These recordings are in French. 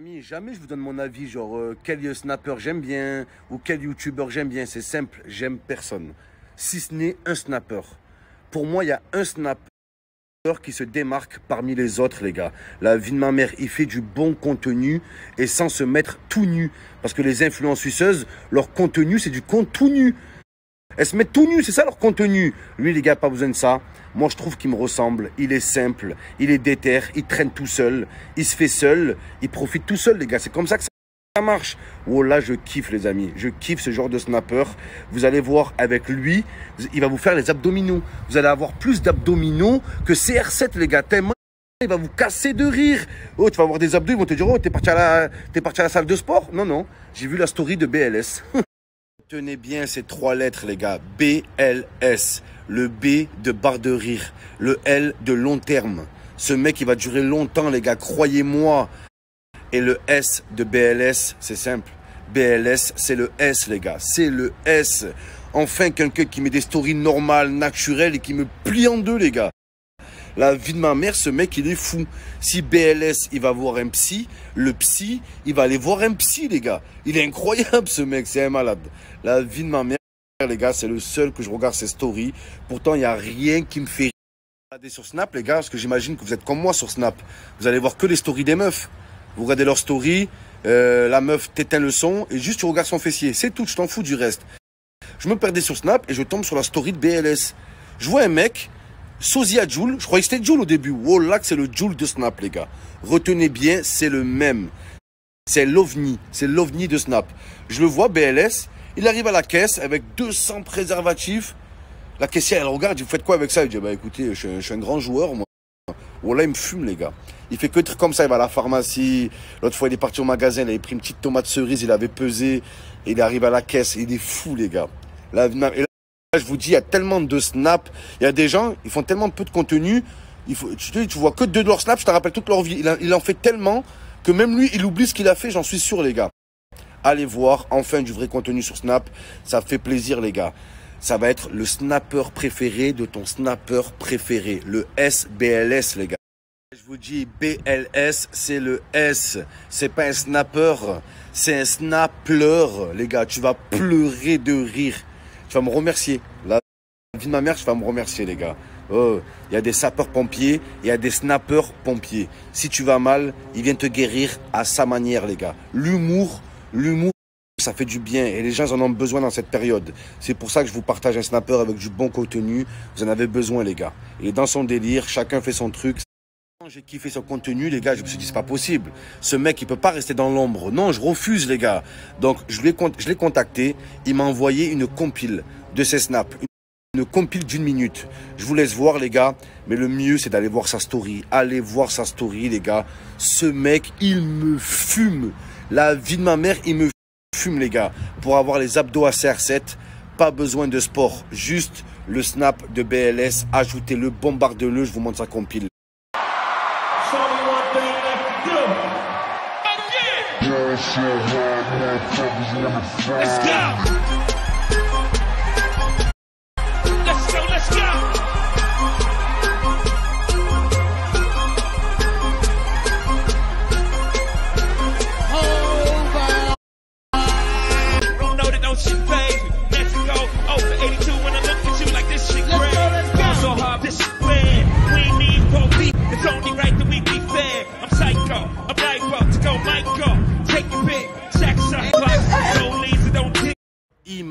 Jamais je vous donne mon avis, genre euh, quel snapper j'aime bien ou quel youtubeur j'aime bien. C'est simple, j'aime personne. Si ce n'est un snapper. Pour moi, il y a un snapper qui se démarque parmi les autres, les gars. La vie de ma mère, il fait du bon contenu et sans se mettre tout nu. Parce que les influenceuses, leur contenu, c'est du contenu tout nu. Elles se mettent tout nu, c'est ça leur contenu? Lui, les gars, pas besoin de ça. Moi, je trouve qu'il me ressemble. Il est simple, il est déter, il traîne tout seul, il se fait seul, il profite tout seul, les gars. C'est comme ça que ça marche. Oh là, je kiffe, les amis. Je kiffe ce genre de snapper. Vous allez voir avec lui, il va vous faire les abdominaux. Vous allez avoir plus d'abdominaux que CR7, les gars. Tellement il va vous casser de rire. Oh, tu vas avoir des abdos, ils vont te dire, oh, t'es parti à la, t'es parti à la salle de sport? Non, non. J'ai vu la story de BLS. Tenez bien ces trois lettres, les gars. BLS le B de barre de rire, le L de long terme. Ce mec, il va durer longtemps, les gars, croyez-moi. Et le S de BLS, c'est simple. BLS, c'est le S, les gars. C'est le S. Enfin, quelqu'un qui met des stories normales, naturelles et qui me plie en deux, les gars. La vie de ma mère, ce mec, il est fou. Si BLS, il va voir un psy, le psy, il va aller voir un psy, les gars. Il est incroyable, ce mec, c'est un malade. La vie de ma mère les gars, c'est le seul que je regarde ses stories. Pourtant, il n'y a rien qui me fait regarder sur Snap, les gars, parce que j'imagine que vous êtes comme moi sur Snap. Vous allez voir que les stories des meufs. Vous regardez leurs stories, euh, la meuf t'éteint le son et juste tu regardes son fessier. C'est tout, je t'en fous du reste. Je me perdais sur Snap et je tombe sur la story de BLS. Je vois un mec, sosia Joule, je croyais que c'était Joule au début. Là, c'est le Joule de Snap, les gars. Retenez bien, c'est le même. C'est l'OVNI, c'est l'OVNI de Snap. Je le vois, BLS, il arrive à la caisse avec 200 préservatifs. La caissière, elle regarde, vous faites quoi avec ça? Il dit, bah écoutez, je, suis un grand joueur, moi. Voilà, il me fume, les gars. Il fait que des trucs comme ça, il va à la pharmacie. L'autre fois, il est parti au magasin, il avait pris une petite tomate cerise, il avait pesé. il arrive à la caisse, il est fou, les gars. Et je vous dis, il y a tellement de snaps. Il y a des gens, ils font tellement peu de contenu. Il faut, tu, vois que deux de leurs snaps, je te rappelle toute leur vie. Il, il en fait tellement que même lui, il oublie ce qu'il a fait, j'en suis sûr, les gars. Allez voir enfin du vrai contenu sur Snap. Ça fait plaisir les gars. Ça va être le snapper préféré de ton snapper préféré. Le SBLS les gars. Je vous dis BLS, c'est le S. C'est pas un snapper, c'est un snappleur les gars. Tu vas pleurer de rire. Tu vas me remercier. La vie de ma mère, je vais me remercier les gars. Oh, il y a des sapeurs-pompiers, il y a des snappers-pompiers. Si tu vas mal, il vient te guérir à sa manière, les gars. L'humour, L'humour, ça fait du bien et les gens en ont besoin dans cette période. C'est pour ça que je vous partage un snapper avec du bon contenu. Vous en avez besoin, les gars. Et dans son délire, chacun fait son truc. J'ai kiffé son contenu, les gars, je me suis dit, c'est pas possible. Ce mec, il peut pas rester dans l'ombre. Non, je refuse, les gars. Donc, je l'ai contacté. Il m'a envoyé une compile de ses snaps. Une compile d'une minute. Je vous laisse voir, les gars. Mais le mieux, c'est d'aller voir sa story. Allez voir sa story, les gars. Ce mec, il me fume. La vie de ma mère, il me fume, les gars. Pour avoir les abdos à CR7, pas besoin de sport. Juste le snap de BLS. Ajoutez le bombarde-le. Je vous montre sa compile. Let's go! Let's go, let's go! Oh, my. Don't know that don't shit babe.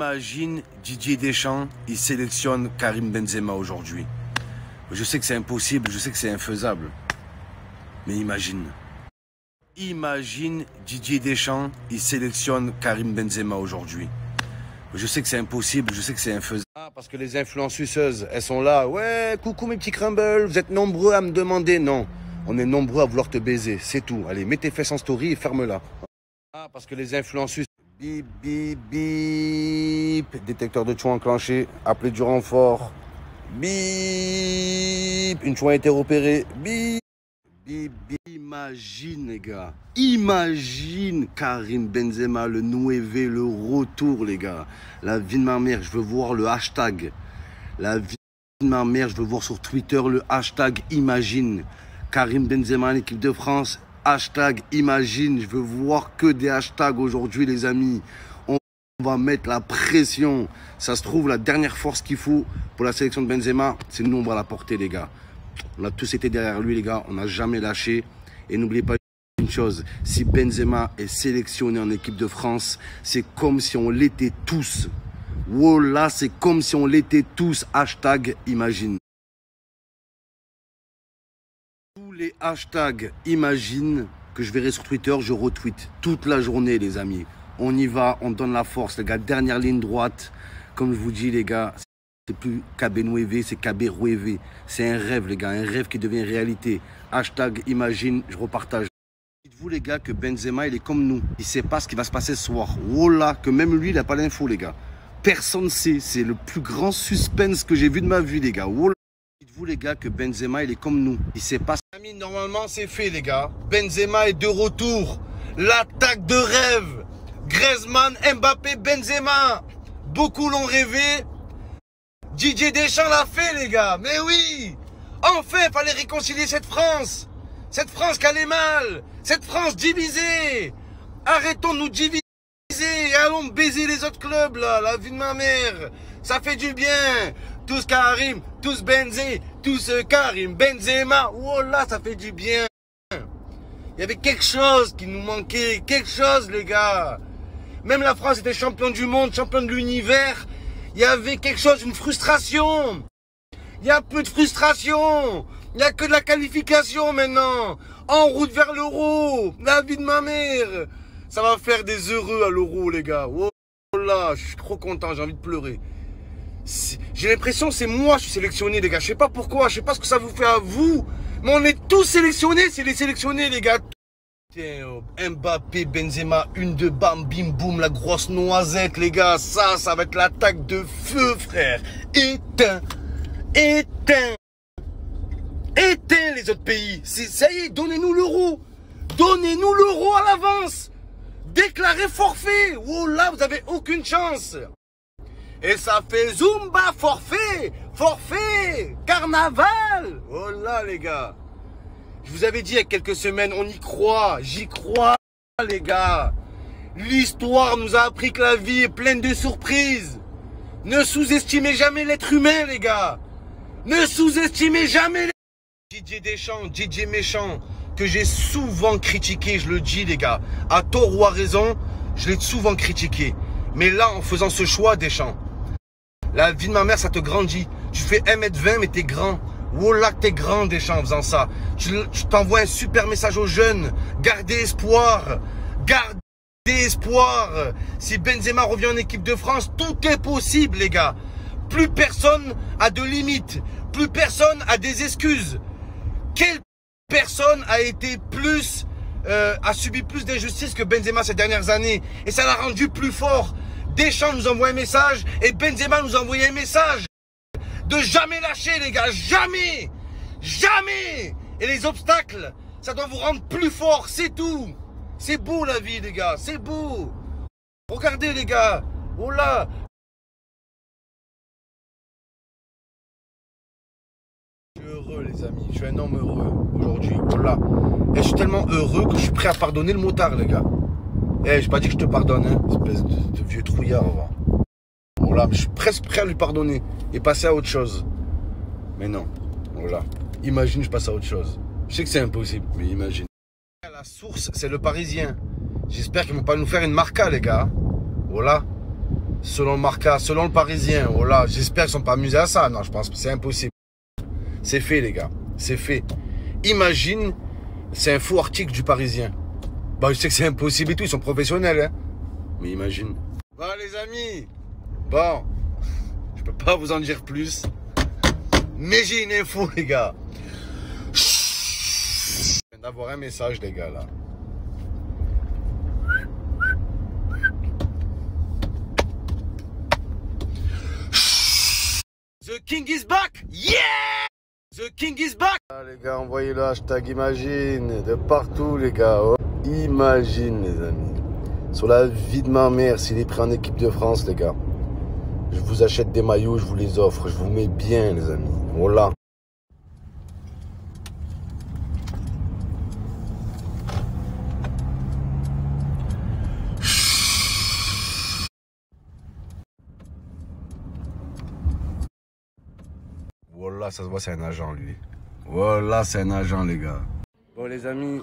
Imagine Didier Deschamps, il sélectionne Karim Benzema aujourd'hui. Je sais que c'est impossible, je sais que c'est infaisable. Mais imagine. Imagine Didier Deschamps, il sélectionne Karim Benzema aujourd'hui. Je sais que c'est impossible, je sais que c'est infaisable. Ah, parce que les influenceuses, elles sont là. Ouais, coucou mes petits crumbles, vous êtes nombreux à me demander. Non, on est nombreux à vouloir te baiser, c'est tout. Allez, mets tes fesses en story et ferme-la. Ah, parce que les influenceuses... Bip, bip, Détecteur de chouin enclenché. Appelez du renfort. Bip. Une chouin a été repérée. Bip. Bip. Imagine, les gars. Imagine Karim Benzema, le nouévé, le retour, les gars. La vie de ma mère, je veux voir le hashtag. La vie de ma mère, je veux voir sur Twitter le hashtag Imagine. Karim Benzema, l'équipe de France. hashtag imagine. Je veux voir que des hashtags aujourd'hui, les amis. On va mettre la pression. Ça se trouve, la dernière force qu'il faut pour la sélection de Benzema, c'est le nombre à la portée, les gars. On a tous été derrière lui, les gars. On n'a jamais lâché. Et n'oubliez pas une chose, si Benzema est sélectionné en équipe de France, c'est comme si on l'était tous. Voilà, c'est comme si on l'était tous. Hashtag imagine. Tous les hashtags imagine que je verrai sur Twitter, je retweet toute la journée, les amis. On y va, on donne la force, les gars. Dernière ligne droite. Comme je vous dis, les gars, c'est plus KB c'est KB C'est un rêve, les gars, un rêve qui devient réalité. Hashtag imagine, je repartage. Dites-vous, les gars, que Benzema, il est comme nous. Il sait pas ce qui va se passer ce soir. Voilà, que même lui, il n'a pas l'info, les gars. Personne ne sait. C'est le plus grand suspense que j'ai vu de ma vie, les gars. Voilà. Dites-vous, les gars, que Benzema, il est comme nous. Il sait pas. Amis, normalement, c'est fait, les gars. Benzema est de retour. L'attaque de rêve. Griezmann, Mbappé, Benzema. Beaucoup l'ont rêvé. Didier Deschamps l'a fait, les gars. Mais oui Enfin, il fallait réconcilier cette France. Cette France qui allait mal. Cette France divisée. Arrêtons de nous diviser. Allons baiser les autres clubs, là. La vie de ma mère. Ça fait du bien. Tous Karim, tous Benzé, tous euh, Karim, Benzema. Oh là, ça fait du bien. Il y avait quelque chose qui nous manquait. Quelque chose, les gars. Même la France était champion du monde, champion de l'univers. Il y avait quelque chose, une frustration. Il y a peu de frustration. Il n'y a que de la qualification maintenant. En route vers l'euro. La vie de ma mère. Ça va faire des heureux à l'euro, les gars. Oh là, je suis trop content, j'ai envie de pleurer. J'ai l'impression c'est moi je suis sélectionné, les gars. Je sais pas pourquoi, je sais pas ce que ça vous fait à vous. Mais on est tous sélectionnés, c'est les sélectionnés, les gars. Mbappé, Benzema, une de bam, bim, boum, la grosse noisette, les gars. Ça, ça va être l'attaque de feu, frère. Éteint, éteint, éteint les autres pays. Ça y est, donnez-nous l'euro. Donnez-nous l'euro à l'avance. Déclarez forfait. Oh là, vous avez aucune chance. Et ça fait Zumba forfait, forfait, carnaval. Oh là, les gars. Je vous avais dit il y a quelques semaines, on y croit, j'y crois, les gars. L'histoire nous a appris que la vie est pleine de surprises. Ne sous-estimez jamais l'être humain, les gars. Ne sous-estimez jamais les... Didier Deschamps, Didier Méchant, que j'ai souvent critiqué, je le dis, les gars. À tort ou à raison, je l'ai souvent critiqué. Mais là, en faisant ce choix, Deschamps, la vie de ma mère, ça te grandit. Tu fais 1m20, mais t'es grand. Voilà t'es grand Deschamps en faisant ça. Tu t'envoies un super message aux jeunes. Gardez espoir. Gardez espoir. Si Benzema revient en équipe de France, tout est possible, les gars. Plus personne a de limites. Plus personne a des excuses. Quelle personne a été plus, euh, a subi plus d'injustice que Benzema ces dernières années? Et ça l'a rendu plus fort. Deschamps nous envoie un message et Benzema nous envoie un message de jamais lâcher, les gars. Jamais. Jamais. Et les obstacles, ça doit vous rendre plus fort. C'est tout. C'est beau, la vie, les gars. C'est beau. Regardez, les gars. Oh là. Je suis heureux, les amis. Je suis un homme heureux aujourd'hui. Voilà. Et je suis tellement heureux que je suis prêt à pardonner le motard, les gars. Eh, j'ai pas dit que je te pardonne, hein. Espèce de, vieux trouillard, Voilà, je suis presque prêt à lui pardonner et passer à autre chose. Mais non, voilà. Imagine, je passe à autre chose. Je sais que c'est impossible, mais imagine. La source, c'est le Parisien. J'espère qu'ils vont pas nous faire une marca, les gars. Voilà. Selon le marca, selon le Parisien. Voilà. J'espère qu'ils sont pas amusés à ça. Non, je pense que c'est impossible. C'est fait, les gars. C'est fait. Imagine, c'est un faux article du Parisien. Bah, je sais que c'est impossible et tout. Ils sont professionnels, hein. Mais imagine. Bon, les amis. Bon. Je peux pas vous en dire plus. Mais j'ai une info, les gars. Je viens d'avoir un message, les gars, là. The King is back! Yeah! The King is back! Ah, les gars, envoyez le hashtag Imagine de partout, les gars. Oh. Imagine, les amis. Sur la vie de ma mère, s'il est pris en équipe de France, les gars. Je vous achète des maillots, je vous les offre. Je vous mets bien, les amis. Voilà. Voilà, ça se voit, c'est un agent, lui. Voilà, c'est un agent, les gars. Bon, les amis,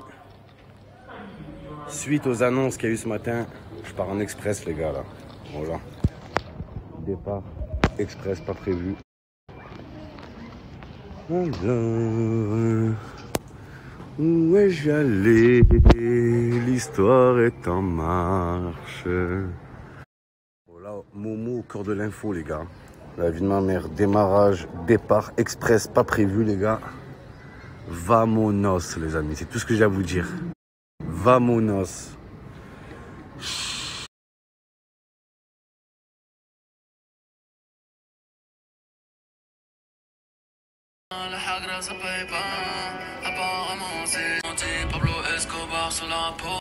suite aux annonces qu'il y a eu ce matin, je pars en express, les gars, là. Voilà. Départ express, pas prévu. Alors, où allé? L'histoire est en marche. Voilà, Momo au cœur de l'info, les gars. La vie de ma mère, démarrage, départ express, pas prévu, les gars. Vamonos, les amis, c'est tout ce que j'ai à vous dire. Vamonos. La hagra se paye pas, apparemment c'est gentil. Pablo Escobar sur la peau.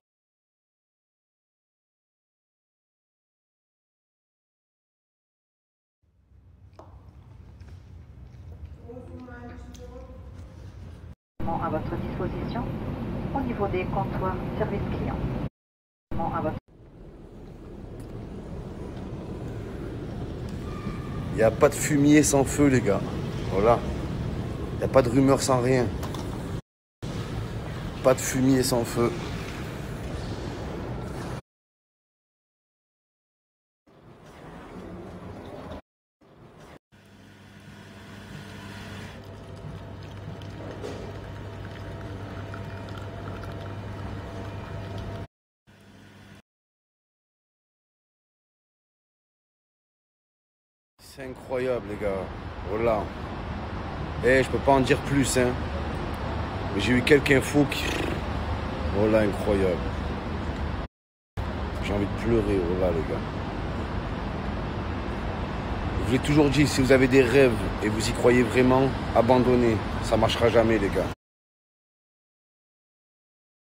à votre disposition au niveau des comptoirs service client. À votre Il n'y a pas de fumier sans feu, les gars. Voilà. Il n'y a pas de rumeur sans rien. Pas de fumier sans feu. C'est incroyable, les gars. Voilà. Eh, je peux pas en dire plus, hein. J'ai eu quelques infos qui. Voilà, incroyable. J'ai envie de pleurer, voilà, les gars. Je vous l'ai toujours dit, si vous avez des rêves et vous y croyez vraiment, abandonnez. Ça marchera jamais, les gars.